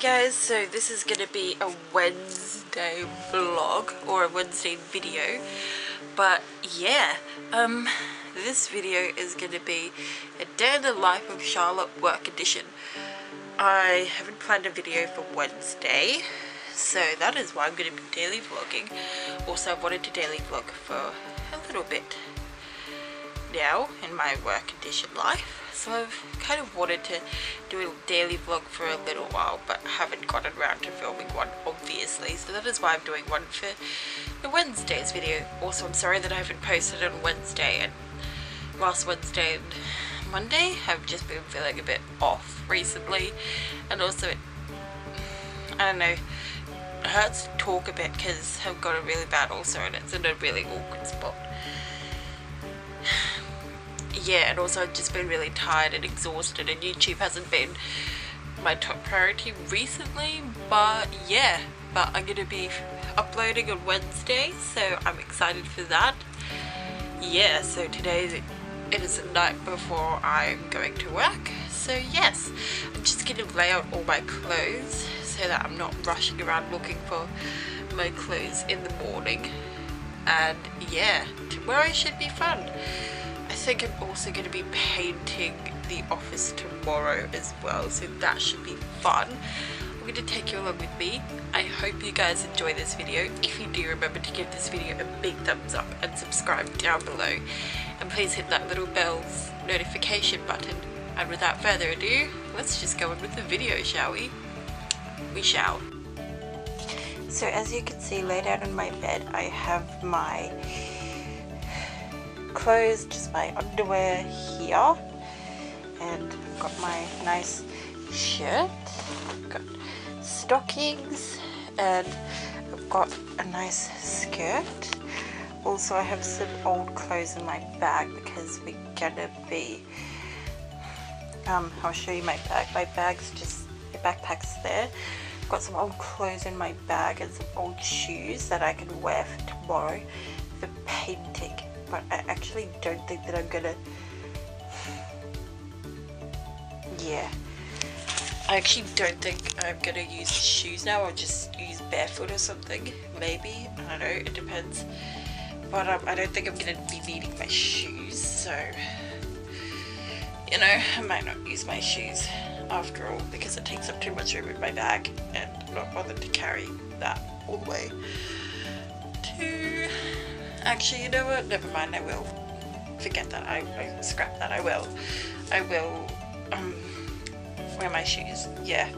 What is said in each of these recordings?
guys, so this is going to be a Wednesday vlog or a Wednesday video but yeah, um, this video is going to be a day in the life of Charlotte work edition. I haven't planned a video for Wednesday so that is why I'm going to be daily vlogging. Also I wanted to daily vlog for a little bit now in my work edition life so I've kind of wanted to do a daily vlog for a little while but haven't gotten around to filming one obviously so that is why I'm doing one for the Wednesday's video. Also I'm sorry that I haven't posted on Wednesday and last Wednesday and Monday I've just been feeling a bit off recently and also it, I don't know it hurts to talk a bit because I've got a really bad ulcer and it's in a really awkward spot yeah, and also I've just been really tired and exhausted and YouTube hasn't been my top priority recently, but yeah, but I'm gonna be uploading on Wednesday, so I'm excited for that. Yeah, so today it is the night before I'm going to work, so yes, I'm just gonna lay out all my clothes so that I'm not rushing around looking for my clothes in the morning. And yeah, tomorrow should be fun think I'm also going to be painting the office tomorrow as well, so that should be fun. I'm going to take you along with me. I hope you guys enjoy this video. If you do, remember to give this video a big thumbs up and subscribe down below. And please hit that little bell's notification button. And without further ado, let's just go on with the video, shall we? We shall. So as you can see laid out on my bed, I have my clothes, just my underwear here. And I've got my nice shirt, I've got stockings, and I've got a nice skirt. Also, I have some old clothes in my bag because we're gonna be. Um, I'll show you my bag. My bag's just the backpack's there. I've got some old clothes in my bag and some old shoes that I can wear for tomorrow for painting but I actually don't think that I'm gonna yeah. I actually don't think I'm gonna use shoes now. I'll just use barefoot or something maybe. I don't know it depends. But um, I don't think I'm gonna be needing my shoes so you know I might not use my shoes after all because it takes up too much room in my bag and I'm not bothered to carry that all the way Actually, you know what? Never mind. I will forget that. I, I scrap that. I will. I will um, wear my shoes. Yeah.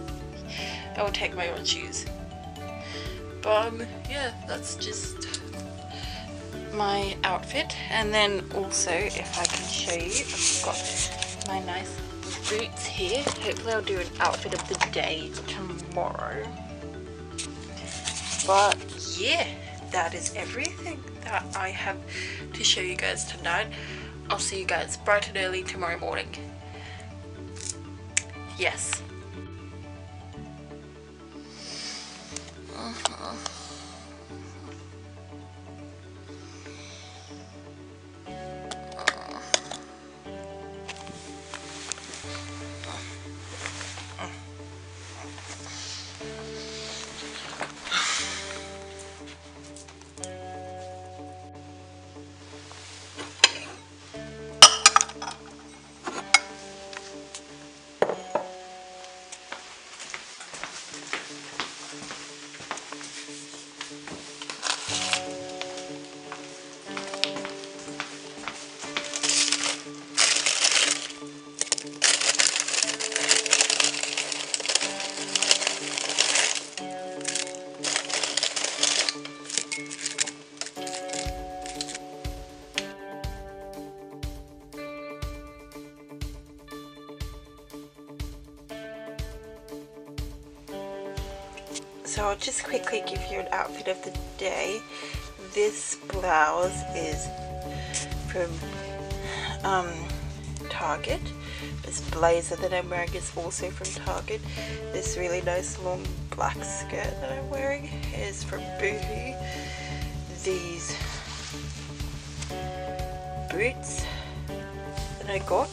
I will take my own shoes. But um, yeah, that's just my outfit. And then also, if I can show you, I've got my nice boots here. Hopefully I'll do an outfit of the day tomorrow. But yeah, that is everything that I have to show you guys tonight. I'll see you guys bright and early tomorrow morning. Yes. So I'll just quickly give you an outfit of the day. This blouse is from um, Target. This blazer that I'm wearing is also from Target. This really nice long black skirt that I'm wearing is from Boohoo. These boots that I got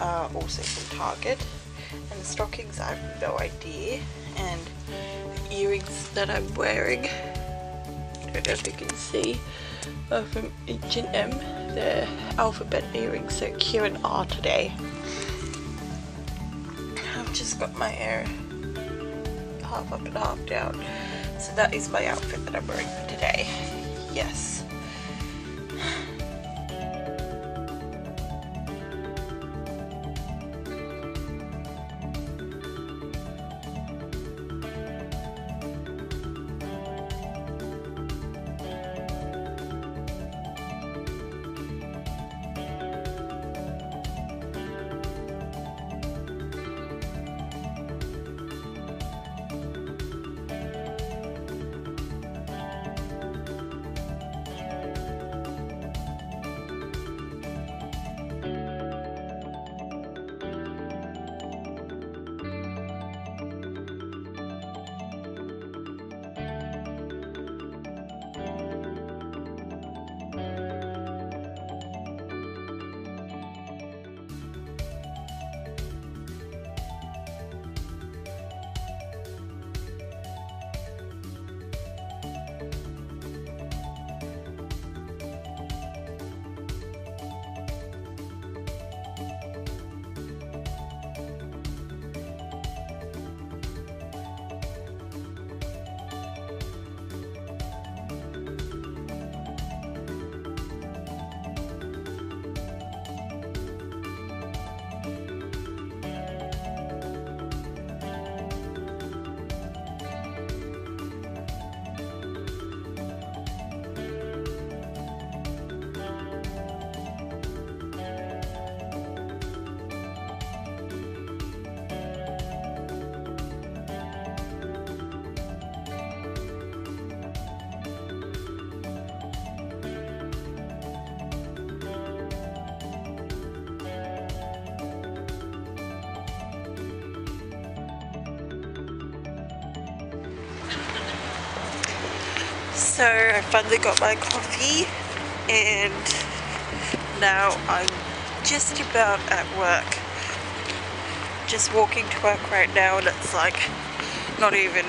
are also from Target. And the stockings, I have no idea. And earrings that I'm wearing, I don't know if you can see, are from H&M. They're alphabet earrings, so Q and R today. I've just got my hair half up and half down. So that is my outfit that I'm wearing for today. Yes. So I finally got my coffee and now I'm just about at work. Just walking to work right now and it's like not even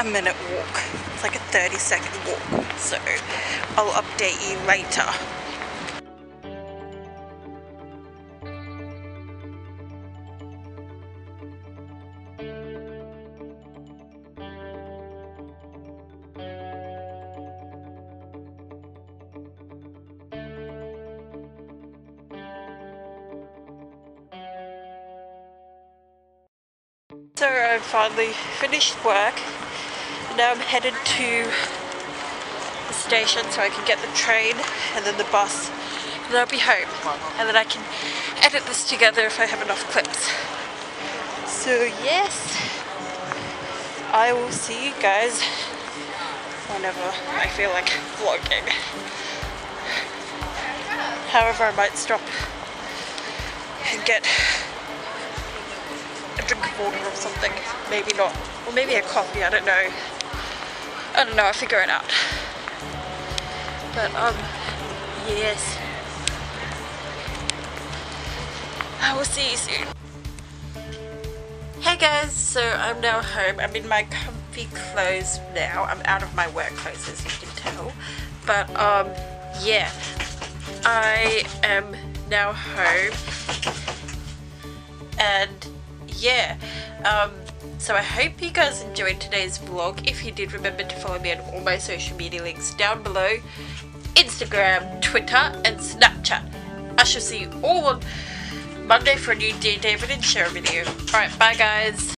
a minute walk. It's like a 30 second walk. So I'll update you later. So I finally finished work. Now I'm headed to the station so I can get the train and then the bus. And then I'll be home. And then I can edit this together if I have enough clips. So yes, I will see you guys whenever I feel like vlogging. However, I might stop and get drink of water or something. Maybe not. Or maybe a coffee, I don't know. I don't know, I'll figure it out. But, um, yes. I will see you soon. Hey guys, so I'm now home. I'm in my comfy clothes now. I'm out of my work clothes as you can tell. But, um, yeah. I am now home. And yeah um, so I hope you guys enjoyed today's vlog. If you did remember to follow me on all my social media links down below. Instagram Twitter and Snapchat. I shall see you all on Monday for a new Dear David and Share video. Alright bye guys